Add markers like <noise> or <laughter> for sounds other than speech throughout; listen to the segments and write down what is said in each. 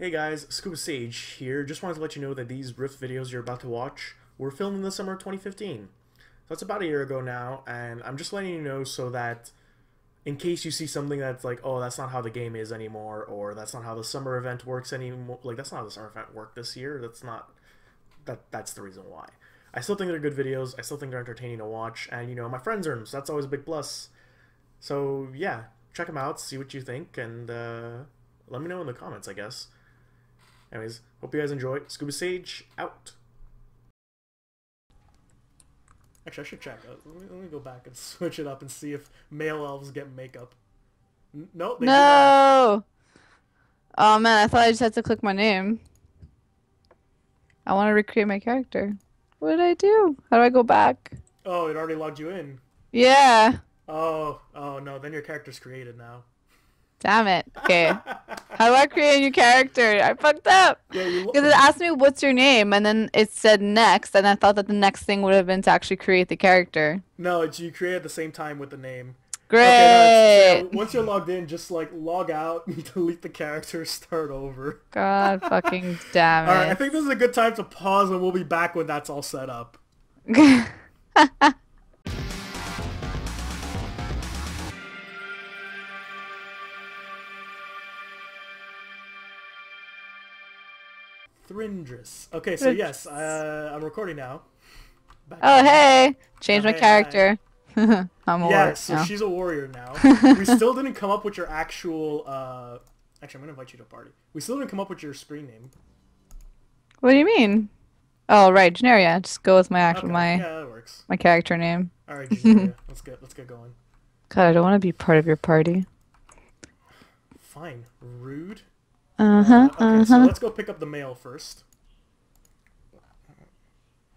Hey guys, Scuba Sage here. Just wanted to let you know that these Rift videos you're about to watch were filmed in the summer of 2015. So that's about a year ago now, and I'm just letting you know so that in case you see something that's like, oh, that's not how the game is anymore, or that's not how the summer event works anymore. Like, that's not how the summer event worked this year. That's not. That That's the reason why. I still think they're good videos. I still think they're entertaining to watch, and you know, my friends are them, so that's always a big plus. So, yeah, check them out, see what you think, and uh, let me know in the comments, I guess. Anyways, hope you guys enjoy. Scuba Sage out. Actually, I should check. Uh, Let me, let me go back and <laughs> switch it up and see if male elves get makeup. N- no, they do. No. Oh man, I thought I just had to click my name. I want to recreate my character. What did I do? How do I go back? Oh, it already logged you in. Yeah. Oh, oh no, then your character's created now. Damn it. Okay. <laughs> How do I create a new character? I fucked up. Yeah, Because it asked me what's your name, and then it said next, and I thought that the next thing would have been to actually create the character. No, it's you create at the same time with the name. Great. Okay, yeah, once you're logged in, just like log out, <laughs> delete the character, start over. God <laughs> fucking damn it. All right, I think this is a good time to pause, and we'll be back when that's all set up. <laughs> Thrindris. Okay, so yes, uh, I'm recording now. Back oh on. hey, change my Hey, character. <laughs> I'm a Yeah, warrior so now. she's a warrior now. <laughs> we still didn't come up with your actual. Uh... Actually, I'm gonna invite you to a party. We still didn't come up with your screen name. What do you mean? Oh right, Juneria. Just go with my actual Okay, my Yeah, that works. my character name. All right, Julia, <laughs> let's get let's get going. God, I don't want to be part of your party. Fine. Rude. Uh huh. okay, Uh so huh. let's go pick up the mail first.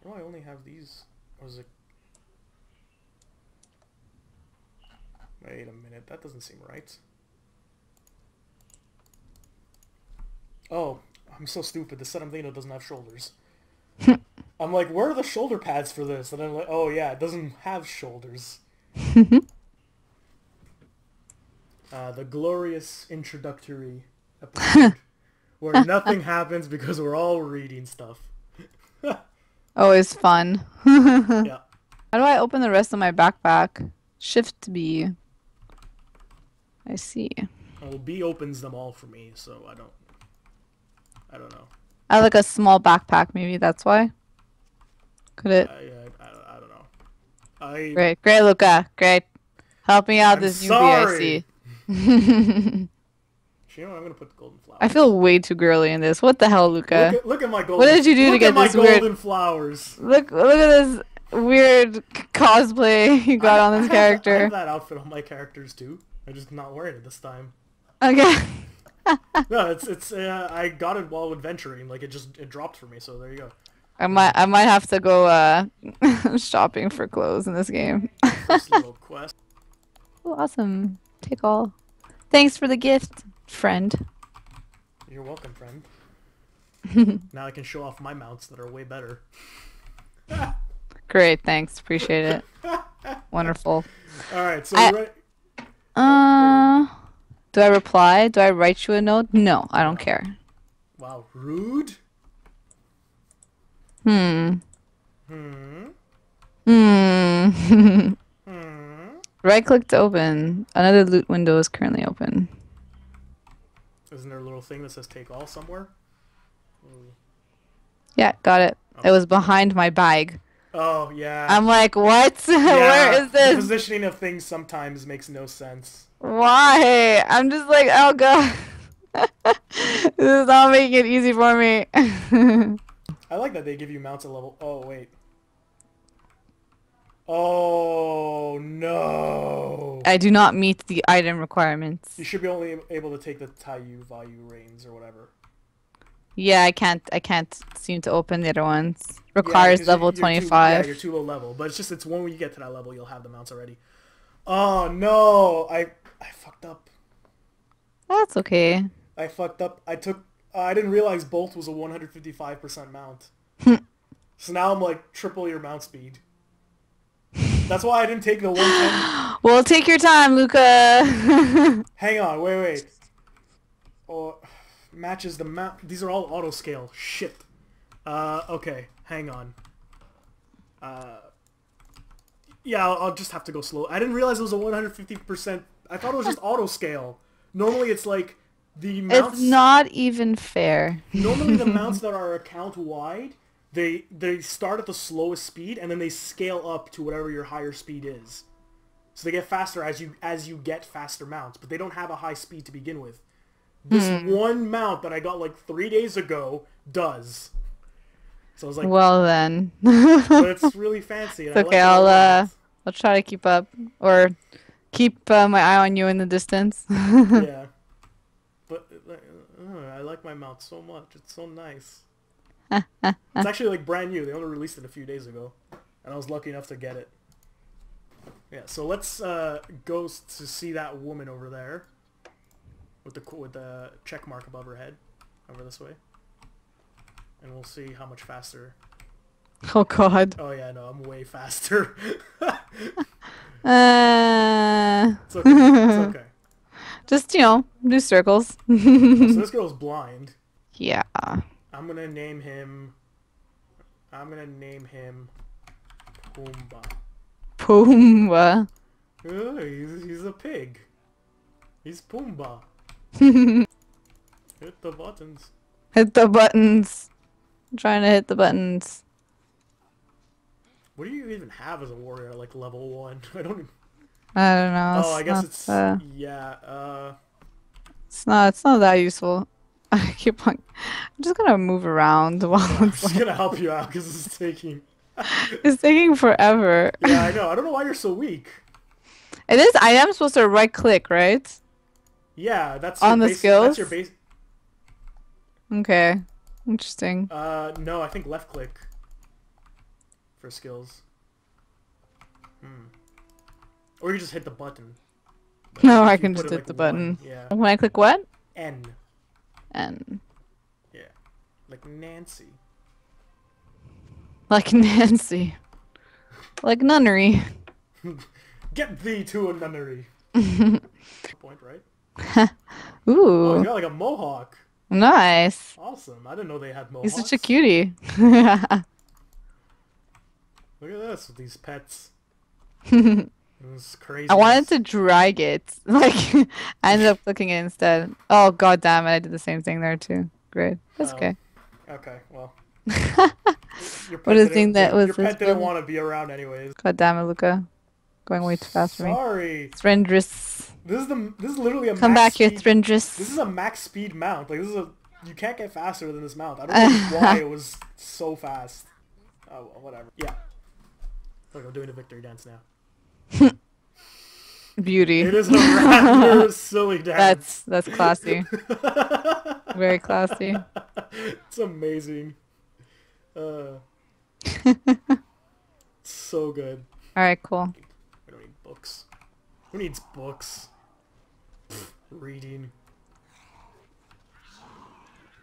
Oh, I only have these. Was it? Wait a minute. That doesn't seem right. Oh, I'm so stupid. The Setamvino doesn't have shoulders. <laughs> I'm like, where are the shoulder pads for this? And I'm like, oh yeah, it doesn't have shoulders. <laughs> uh, the glorious introductory episode <laughs> where nothing happens because we're all reading stuff. <laughs> Oh, Always fun. <laughs> Yeah. How do I open the rest of my backpack? Shift B. I see. Well, B opens them all for me, so I don't. I don't know. I have like a small backpack. Maybe that's why. Could it? I, I, I don't know. I Great, great, Luca. Great. Help me out, I'm this sorry. You know what? I'm gonna put the golden flowers. I feel way too girly in this. What the hell, Luca? Look at, look at my golden. did you do to look get at my this weird- golden flowers? Look, look at this weird cosplay <laughs> you got on I this have- <laughs> I have character. that outfit on my characters too. I'm just not wearing it this time. Okay. <laughs> No, it's it's. Uh, I got it while adventuring. Like it just it dropped for me. So there you go. I might, I might have to go uh shopping for clothes in this game. First little quest. Oh, awesome. Take all. Thanks for the gift, friend. You're welcome, friend. <laughs> now I can show off my mounts that are way better. Great, thanks. Appreciate it. <laughs> Wonderful. All right, so I-? Uh, do I reply? Do I write you a note? No, I don't care. Wow, rude. Hmm. Hmm. Hmm. <laughs> Hmm. right click to open. Another loot window is currently open. Isn't there a little thing that says take all somewhere? Yeah, got it. It was behind my bag. Oh yeah. I'm like, what? <laughs> yeah, Where is The positioning of things sometimes makes no sense. Why? I'm just like, oh god. <laughs> this is not making it easy for me. <laughs> I like that they give you mounts at level. Oh wait. Oh no. I do not meet the item requirements. You should be only able to take the Taiyu Vayu reins or whatever. Yeah, I can't. I can't seem to open the other ones. Yeah, level 25. yeah, you're too low level, but it's just it's when you get to that level, you'll have the mounts already. Oh no, I I fucked up. That's okay. I fucked up. I took. Uh, I didn't realize Bolt was a 155% mount. <laughs> so now I'm like triple your mount speed. That's why I didn't take the 110. <gasps> Well, take your time, Luca. <laughs> Hang on, wait, wait. Oh, matches the mount. These are all auto scale. Shit. Uh, okay, hang on. Uh, yeah, I'll, I'll just have to go slow. I didn't realize it was a 150%. I thought it was just <laughs> auto scale. Normally it's like the mounts. It's not even fair. normally the mounts <laughs> that are account wide, they they start at the slowest speed and then they scale up to whatever your higher speed is. So they get faster as you as you get faster mounts, but they don't have a high speed to begin with. This one mount that I got like three days ago does. So I was like, Well then. but it's <laughs> really fancy. And It's I okay, like I'll uh. I'll try to keep up or keep uh, my eye on you in the distance. <laughs> yeah. But uh, I like my mount so much. It's so nice. It's actually like brand new. They only released it a few days ago, and I was lucky enough to get it. Yeah. So let's uh, go to see that woman over there with the with the check mark above her head, over this way, and we'll see how much faster. <laughs> oh god. Oh yeah, no, I'm way faster. <laughs> Uh it's okay. It's okay. <laughs> just, you know, do circles. So this girl's blind. yeah. I'm gonna name him. I'm gonna name him Pumbaa. Pumbaa. Oh, he's, he's a pig. He's Pumbaa. <laughs> Hit the buttons. Hit the buttons. I'm trying to hit the buttons. What do you even have as a warrior? Like level one? <laughs> I don't. Even... I don't know. Oh, I guess it's uh, yeah. Uh, it's not it's not that useful. <laughs> I keep on I'm just gonna move around <laughs> while <laughs> I'm it's just like gonna help you out because this is taking. it's taking forever. Yeah, I know. I don't know why you're so weak. It is I am supposed to right click, right? Yeah, that's On the base, That's your base. Okay. Interesting. Uh, no, I think left click for skills. Hmm. Or you just hit the button. But No, I can just hit like, the button. Yeah. When I click what? N. And Yeah. Like Nancy. like <laughs> Nancy. Like nunnery. <laughs> Get thee to a nunnery. <laughs> Point, right? Oh, Ooh. you got like a mohawk. Nice. Awesome. I didn't know they had mohawks. He's such a cutie. Look at this with these pets. Crazy. I wanted to drag it. <laughs> Like I ended up clicking it instead. Oh god damn it, I did the same thing there too. Great. That's Oh. okay. Okay, well. <laughs> What is didn't- thing that was Your pet didn't want to be around anyways. God damn it, Luca. Going way too fast for me. Sorry. Threndris. This is the this is literally a Come max back here, speed, This is a max speed mount. Like this is a you can't get faster than this mount. I don't <laughs> know why it was so fast. Oh, well, whatever. Yeah. Look, I'm doing a victory dance now. Beauty. It is a rather silly dance. That's that's classy. <laughs> Very classy. it's amazing. Uh, <laughs> so good. Alright, cool. We don't need books. Who needs books? Pfft, reading.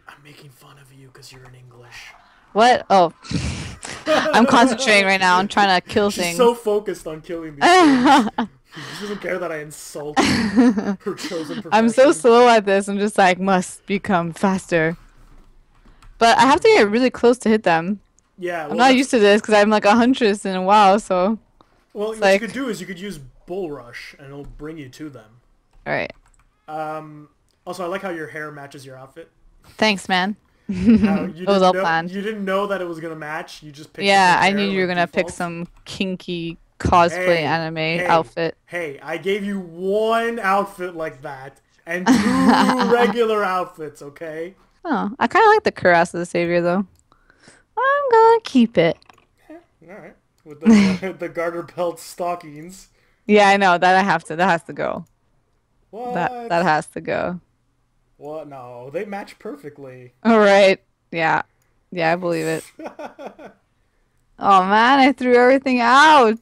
I'm making fun of you because you're in English. What? Oh. <laughs> <laughs> I'm concentrating right now. I'm trying to kill She's things. so focused on killing these things. <laughs> She doesn't care that I insult her chosen profession. <laughs> I'm so slow at this. I'm just like must become faster. But I have to get really close to hit them. Yeah, well, I'm not used to this because I'm like a huntress in a while. So, Well, what like- you could do is you could use Bull Rush, and it'll bring you to them. all right. Um, also, I like how your hair matches your outfit. Thanks, man. <laughs> How you It was didn't all know, planned. You didn't know that it was gonna match. You just picked. Yeah, I knew you were gonna pick some kinky cosplay Hey, anime hey. outfit. Hey, I gave you one outfit like that and <laughs> two regular outfits. Okay. Oh, I kind of like the cuirass of the savior though. I'm gonna keep it. All right. With the <laughs> the garter belt stockings. Yeah, I know that I have to. That has to go. What? That that has to go. What? No, they match perfectly. All right. Yeah. Yeah, I believe it. <laughs> Oh man, I threw everything out.